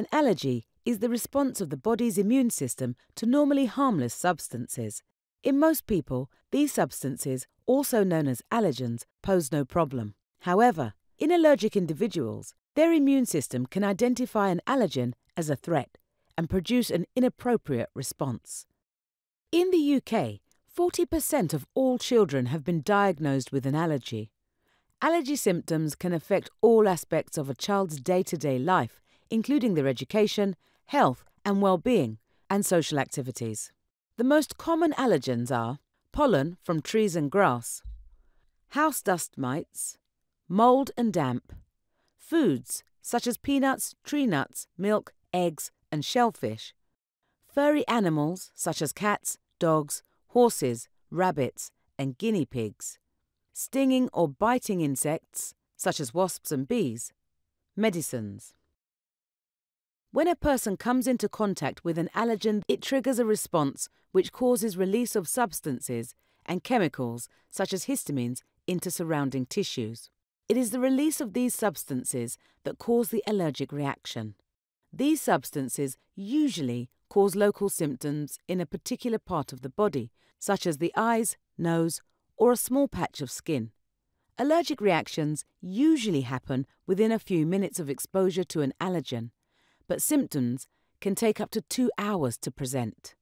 An allergy is the response of the body's immune system to normally harmless substances. In most people, these substances, also known as allergens, pose no problem. However, in allergic individuals, their immune system can identify an allergen as a threat and produce an inappropriate response. In the UK, 40% of all children have been diagnosed with an allergy. Allergy symptoms can affect all aspects of a child's day to day life, including their education, health and well being, and social activities. The most common allergens are pollen from trees and grass, house dust mites, mold and damp, foods such as peanuts, tree nuts, milk, eggs, and shellfish, furry animals such as cats, dogs, horses, rabbits, and guinea pigs, stinging or biting insects such as wasps and bees, medicines. When a person comes into contact with an allergen, it triggers a response which causes release of substances and chemicals such as histamines into surrounding tissues. It is the release of these substances that cause the allergic reaction. These substances usually cause local symptoms in a particular part of the body, such as the eyes, nose, or a small patch of skin. Allergic reactions usually happen within a few minutes of exposure to an allergen, but symptoms can take up to two hours to present.